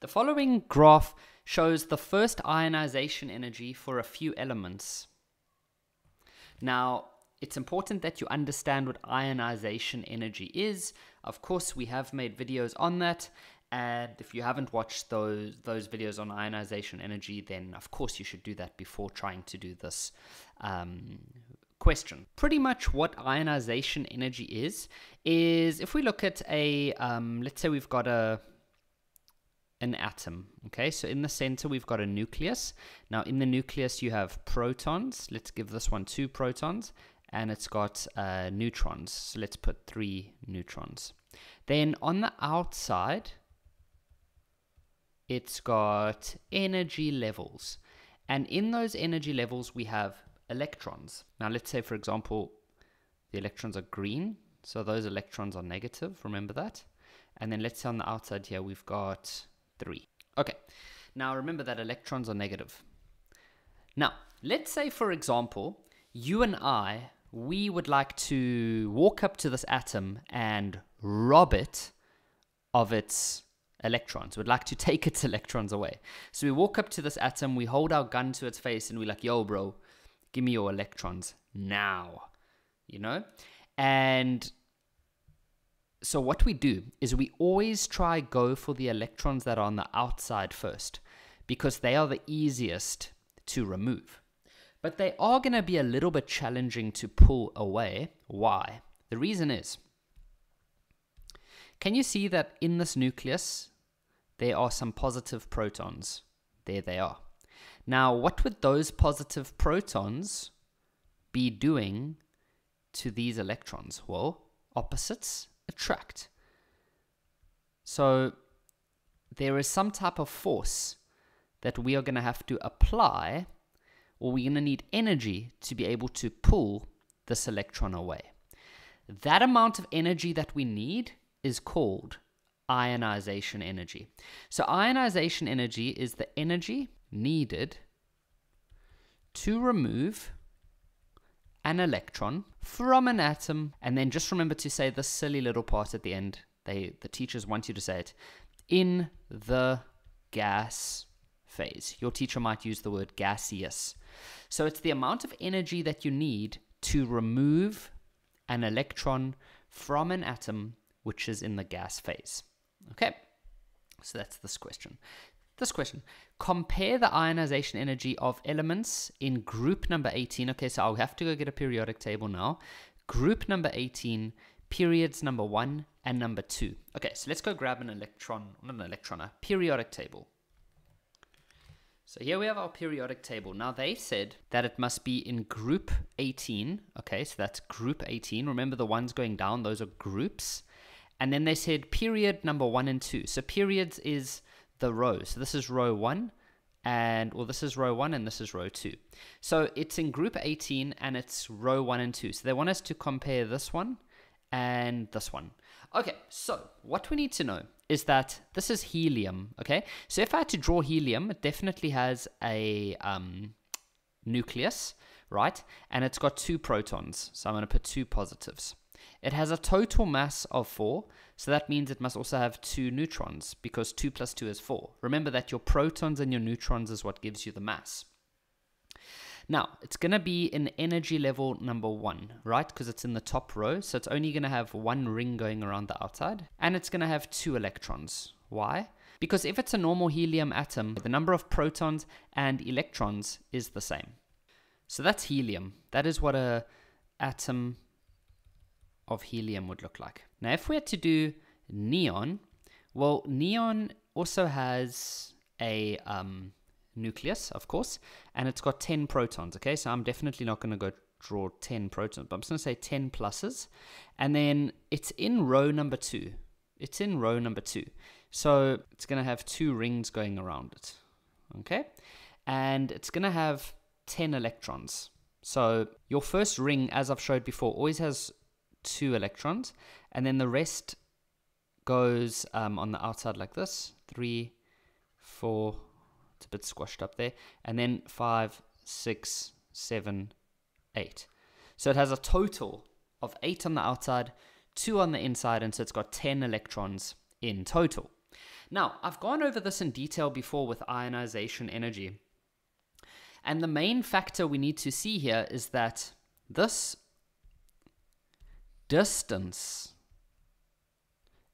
The following graph shows the first ionization energy for a few elements. Now, it's important that you understand what ionization energy is. Of course, we have made videos on that, and if you haven't watched those those videos on ionization energy, then of course you should do that before trying to do this um, question. Pretty much what ionization energy is is if we look at a um, let's say we've got a an atom. Okay, so in the center we've got a nucleus. Now in the nucleus you have protons. Let's give this one two protons, and it's got uh, neutrons. So let's put three neutrons. Then on the outside it's got energy levels. And in those energy levels, we have electrons. Now, let's say, for example, the electrons are green. So those electrons are negative, remember that? And then let's say on the outside here, we've got three. Okay, now remember that electrons are negative. Now, let's say, for example, you and I, we would like to walk up to this atom and rob it of its electrons. We'd like to take its electrons away. So we walk up to this atom, we hold our gun to its face, and we're like, yo, bro, give me your electrons now. You know? And so what we do is we always try go for the electrons that are on the outside first because they are the easiest to remove. But they are going to be a little bit challenging to pull away. Why? The reason is can you see that in this nucleus there are some positive protons. There they are. Now, what would those positive protons be doing to these electrons? Well, opposites attract. So, there is some type of force that we are going to have to apply, or we're going to need energy to be able to pull this electron away. That amount of energy that we need is called ionization energy. So, ionization energy is the energy needed to remove an electron from an atom. And then just remember to say the silly little part at the end. They, the teachers want you to say it in the gas phase. Your teacher might use the word gaseous. So, it's the amount of energy that you need to remove an electron from an atom which is in the gas phase. Okay, so that's this question. This question compare the ionization energy of elements in group number 18. Okay, so I'll have to go get a periodic table now. Group number 18, periods number one and number two. Okay, so let's go grab an electron, not an electron, a periodic table. So here we have our periodic table. Now they said that it must be in group 18. Okay, so that's group 18. Remember the ones going down, those are groups. And then they said period number one and two. So periods is the row. So this is row one and well this is row one and this is row two. So it's in group 18 and it's row one and two. So they want us to compare this one and this one. Okay, so what we need to know is that this is helium, okay? So if I had to draw helium, it definitely has a um, nucleus, right? And it's got two protons. So I'm going to put two positives. It has a total mass of 4, so that means it must also have two neutrons, because 2 plus 2 is 4. Remember that your protons and your neutrons is what gives you the mass. Now, it's going to be in energy level number 1, right? Because it's in the top row, so it's only going to have one ring going around the outside, and it's going to have two electrons. Why? Because if it's a normal helium atom, the number of protons and electrons is the same. So that's helium. That is what a atom of helium would look like. Now, if we had to do neon, well, neon also has a um, nucleus, of course, and it's got 10 protons, okay? So I'm definitely not going to go draw 10 protons, but I'm just going to say 10 pluses. And then it's in row number two. It's in row number two. So it's going to have two rings going around it, okay? And it's going to have 10 electrons. So your first ring, as I've showed before, always has two electrons, and then the rest goes um, on the outside like this three, four, it's a bit squashed up there, and then five, six, seven, eight. So it has a total of eight on the outside, two on the inside, and so it's got 10 electrons in total. Now, I've gone over this in detail before with ionization energy. And the main factor we need to see here is that this distance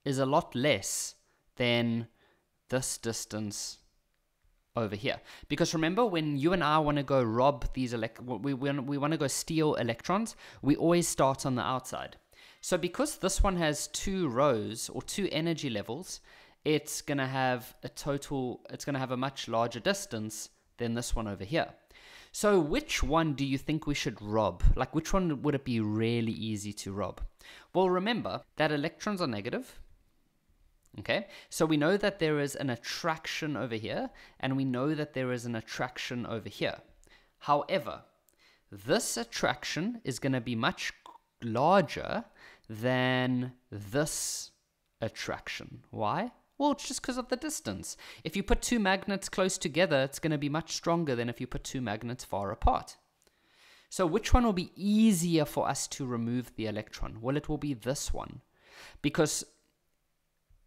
is a lot less than this distance over here. Because remember, when you and I want to go rob these elect, we, we, we want to go steal electrons, we always start on the outside. So because this one has two rows or two energy levels, it's going to have a total, it's going to have a much larger distance than this one over here. So which one do you think we should rob? Like which one would it be really easy to rob? Well, remember that electrons are negative. Okay, so we know that there is an attraction over here, and we know that there is an attraction over here. However, this attraction is going to be much larger than this attraction. Why? Well, it's just because of the distance. If you put two magnets close together, it's going to be much stronger than if you put two magnets far apart. So which one will be easier for us to remove the electron? Well, it will be this one. Because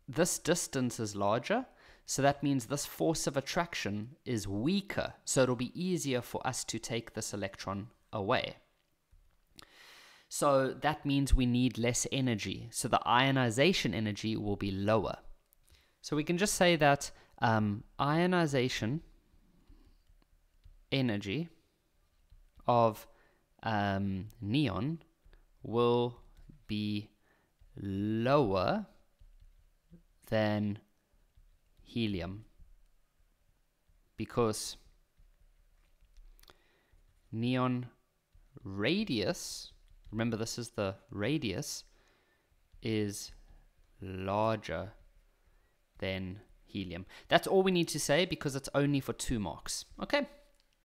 this distance is larger, so that means this force of attraction is weaker. So it'll be easier for us to take this electron away. So that means we need less energy. So the ionization energy will be lower. So we can just say that um, ionization energy of um, neon will be lower than helium. Because neon radius, remember this is the radius, is larger than helium. That's all we need to say because it's only for two marks. Okay?